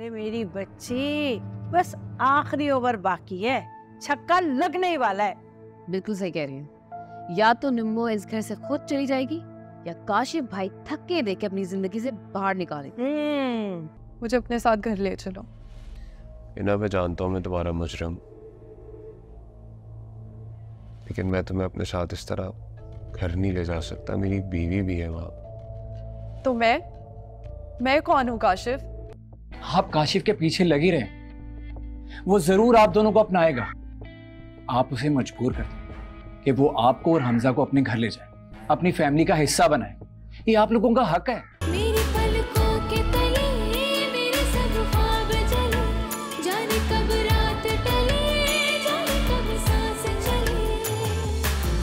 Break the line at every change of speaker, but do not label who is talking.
अरे मेरी बच्ची बस आखिरी ओवर बाकी है। छक्का लगने ही वाला है।
बिल्कुल सही कह रही हैं। या तो निम्मो इस घर से खुद चली जाएगी या काशिफ भाई थके दे के अपनी ज़िंदगी से बाहर निकाले
हम्म।
मुझे अपने साथ घर ले चलो।
इना मैं जानता हूँ मैं तुम्हारा मुजरम। लेकिन मैं तुम्हें अपने साथ इस तरह घर नहीं ले जा सकता। मेरी बीवी भी है वहाँ।
तो मैं? मैं कौन हूँ काशिफ?
आप काशिफ के पीछे लगी रहे। वो ज़रूर आप दोनों को अपनाएगा। आप उसे मजबूर कर दें कि वो आपको और हमजा को अपने घर ले जाए, अपनी फैमिली का हिस्सा बनाए। ये आप लोगों का हक है।